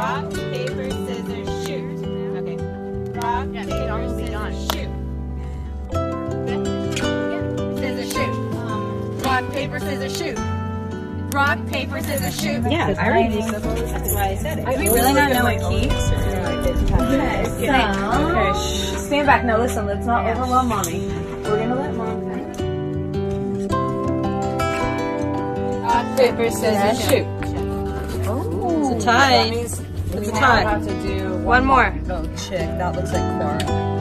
Rock, paper, scissors, shoot. Okay. Rock, yeah, paper, scissors, shoot. Yeah. Scissors, shoot. Um, rock, paper, scissors, shoot. Rock, paper, scissors, shoot. Yeah, I already knew That's why I said it. I really, really not know what key? Okay, so, okay, shh. Stand back. No, listen, let's not yeah. overwhelm mommy. We're gonna let mom. Rock, paper, scissors, shoot. Oh, it's a tie. That means It's we now tie. have to do One more. Oh, chick, that looks like corn.